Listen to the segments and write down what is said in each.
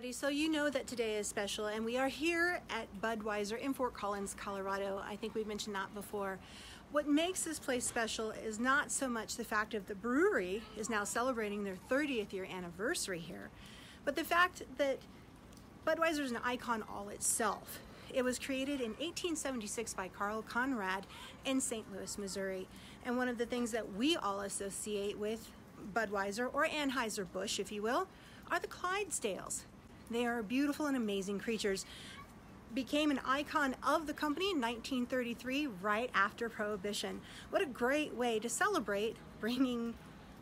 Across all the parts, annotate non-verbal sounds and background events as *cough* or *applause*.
everybody. So you know that today is special and we are here at Budweiser in Fort Collins, Colorado. I think we've mentioned that before. What makes this place special is not so much the fact of the brewery is now celebrating their 30th year anniversary here, but the fact that Budweiser is an icon all itself. It was created in 1876 by Carl Conrad in St. Louis, Missouri. And one of the things that we all associate with Budweiser or Anheuser-Busch, if you will, are the Clydesdales. They are beautiful and amazing creatures. Became an icon of the company in 1933, right after Prohibition. What a great way to celebrate bringing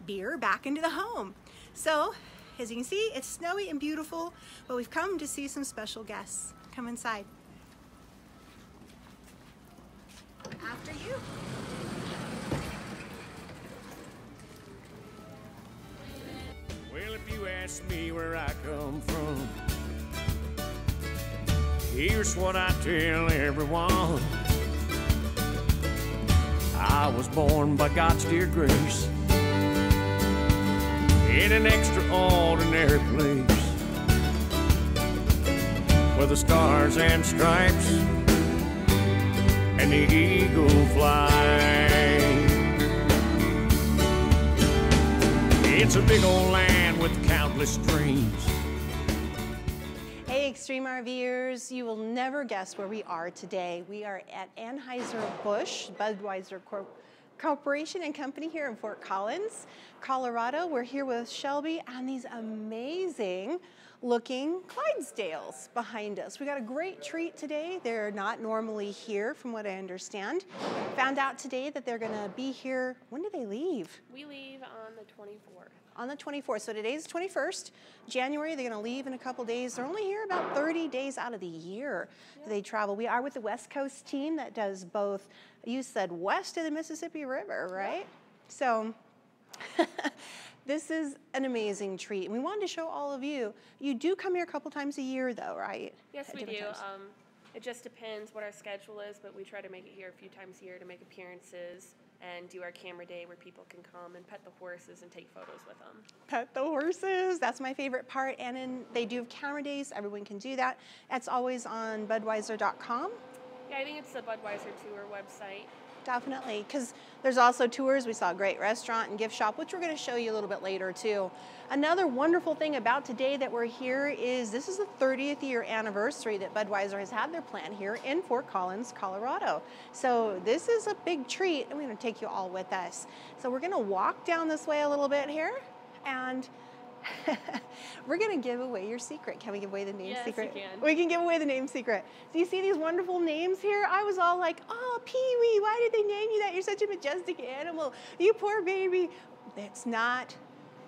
beer back into the home. So, as you can see, it's snowy and beautiful, but we've come to see some special guests. Come inside. After you. Well, if you ask me where I come from, here's what I tell everyone. I was born by God's dear grace in an extraordinary place where the stars and stripes and the eagle fly. It's a big old land with countless streams. Hey, Extreme RVers, you will never guess where we are today. We are at Anheuser-Busch, Budweiser Corp Corporation and Company here in Fort Collins, Colorado. We're here with Shelby and these amazing looking Clydesdales behind us. We got a great treat today. They're not normally here from what I understand. Found out today that they're gonna be here, when do they leave? We leave on the 24th. On the 24th, so today's the 21st. January, they're gonna leave in a couple days. They're only here about 30 days out of the year that they travel. We are with the West Coast team that does both, you said west of the Mississippi River, right? So, *laughs* this is an amazing treat. And we wanted to show all of you. You do come here a couple times a year though, right? Yes, At we do. Um, it just depends what our schedule is, but we try to make it here a few times a year to make appearances and do our camera day where people can come and pet the horses and take photos with them. pet the horses. That's my favorite part. And then they do have camera days. Everyone can do that. That's always on Budweiser.com. Yeah, I think it's the Budweiser Tour website. Definitely, because there's also tours. We saw a great restaurant and gift shop, which we're going to show you a little bit later too. Another wonderful thing about today that we're here is this is the 30th year anniversary that Budweiser has had their plant here in Fort Collins, Colorado. So this is a big treat, and we're going to take you all with us. So we're going to walk down this way a little bit here, and *laughs* we're going to give away your secret. Can we give away the name Yes, secret? can. We can give away the name secret. Do you see these wonderful names here? I was all like, oh, Pee-wee, why did they name you that? You're such a majestic animal. You poor baby. That's not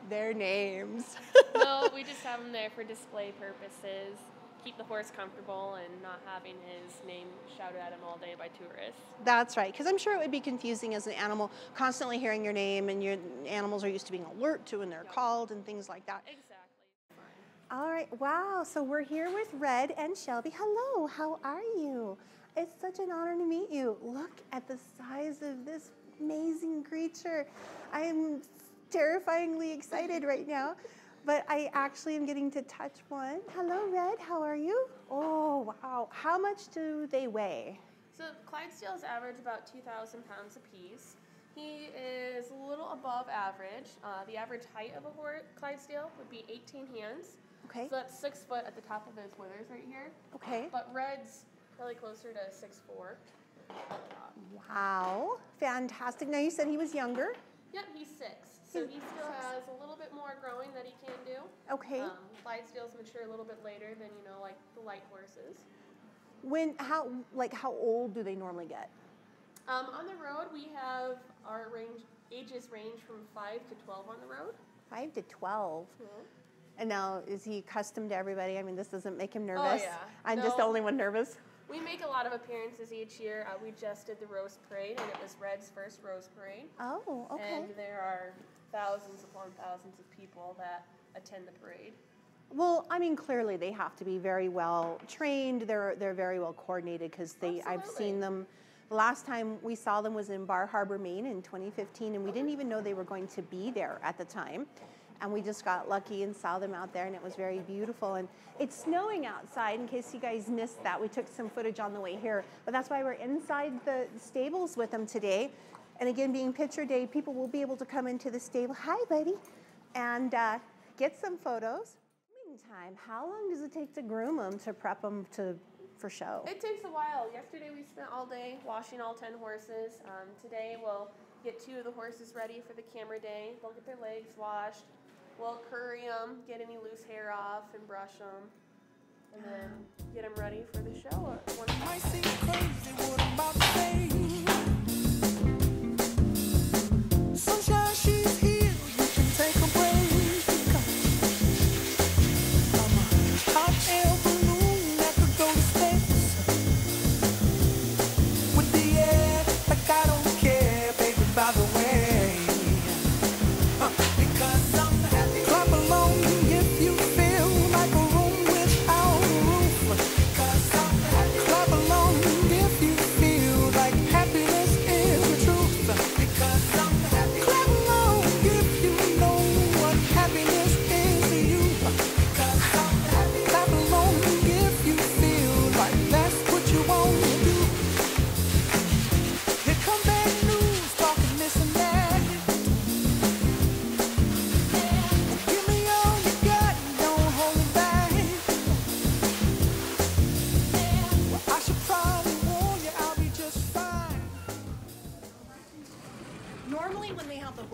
their names. *laughs* no, we just have them there for display purposes, keep the horse comfortable and not having his name shouted at him all day by tourists. That's right, because I'm sure it would be confusing as an animal, constantly hearing your name and your animals are used to being alert to when they're called and things like that. Exactly. All right, wow. So we're here with Red and Shelby. Hello, how are you? It's such an honor to meet you. Look at the size of this amazing creature. I am terrifyingly excited right now, *laughs* but I actually am getting to touch one. Hello, Red, how are you? Oh, wow. How much do they weigh? So Clydesdales average about 2,000 pounds apiece. He is a little above average. Uh, the average height of a horse, Clydesdale would be 18 hands. Okay, So that's six foot at the top of his withers right here. okay. But Red's probably closer to six four. Wow, fantastic. Now you said he was younger. Yep, he's six. So he still has a little bit more growing that he can do. Okay. Um, Clydesdales mature a little bit later than you know, like the light horses. When, how, like, how old do they normally get? Um, on the road, we have our range ages range from five to twelve on the road. Five to 12. And now, is he accustomed to everybody? I mean, this doesn't make him nervous. Oh, yeah. I'm just the only one nervous. We make a lot of appearances each year. Uh, we just did the Rose Parade, and it was Red's first Rose Parade. Oh, okay. And there are thousands upon thousands of people that attend the parade. well, I mean, clearly they have to be very well trained. They're they're very well coordinated because they. I've seen them. The last time we saw them was in Bar Harbor, Maine, in 2015, and we didn't even know they were going to be there at the time. and we just got lucky and saw them out there, and it was very beautiful. And it's snowing outside. In case you guys missed that, we took some footage on the way here, but that's why we're inside the stables with them today. And again, being picture day, people will be able to come into the stable. Hi, buddy, and uh, get some photos. Meantime, how long does it take to groom them to prep them to for show? It takes a while. Yesterday we spent all day washing all 10 horses. Um, today we'll get two of the horses ready for the camera day. They'll get their legs washed. We'll curry them, get any loose hair off, and brush them. And then get them ready for the show.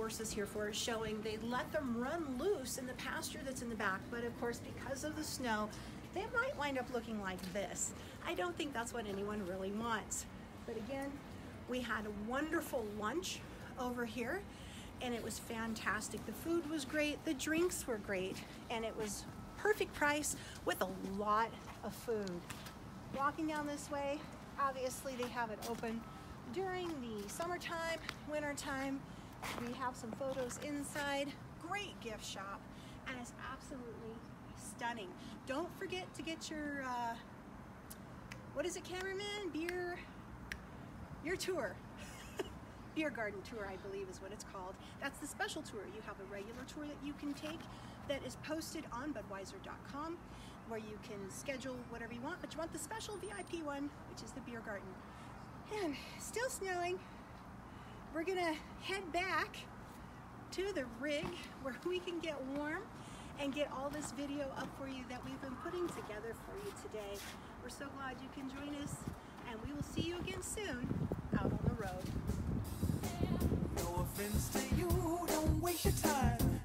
Horses here for a showing, they let them run loose in the pasture that's in the back. But of course, because of the snow, they might wind up looking like this. I don't think that's what anyone really wants. But again, we had a wonderful lunch over here, and it was fantastic. The food was great, the drinks were great, and it was perfect price with a lot of food. Walking down this way, obviously they have it open during the summertime, wintertime. We have some photos inside. Great gift shop, and it's absolutely stunning. Don't forget to get your, uh, what is it, cameraman? Beer, your tour. *laughs* Beer garden tour, I believe is what it's called. That's the special tour. You have a regular tour that you can take that is posted on Budweiser.com where you can schedule whatever you want, but you want the special VIP one, which is the beer garden. And still snowing. We're gonna head back to the rig where we can get warm and get all this video up for you that we've been putting together for you today. We're so glad you can join us and we will see you again soon out on the road. No offense to you, don't waste your time.